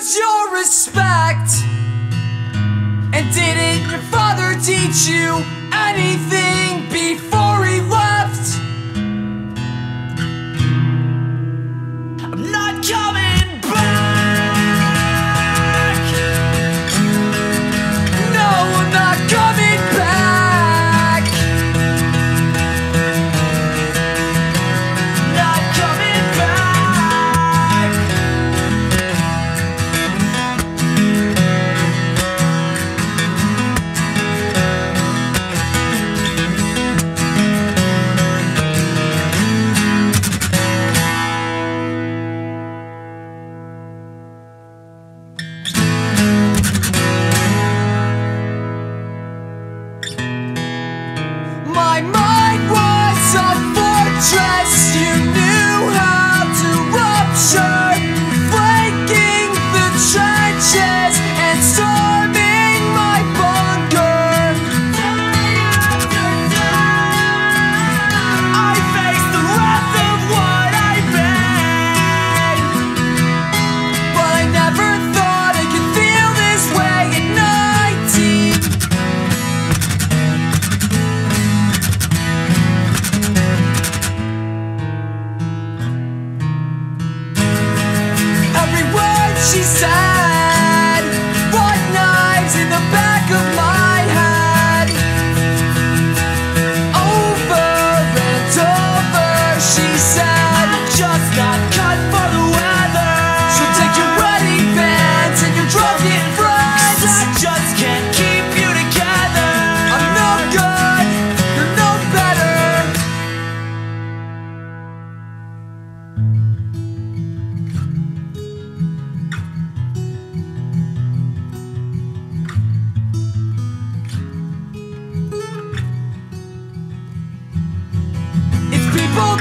deserves your respect? And didn't your father teach you anything? she said.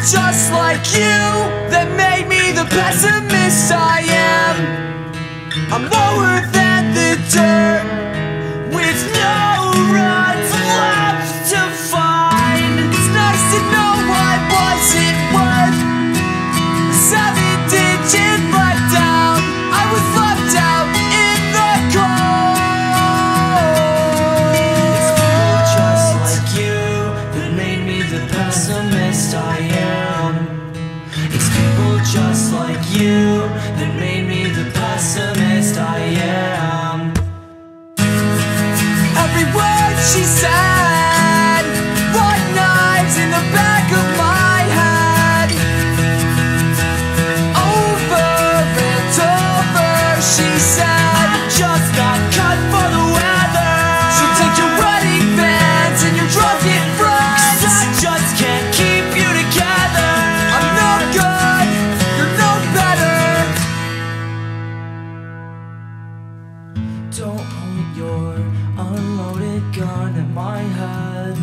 just like you That made me the pessimist I am. I'm lower than the dirt. every word she said. head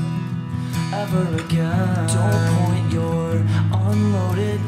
ever again. Don't point your unloaded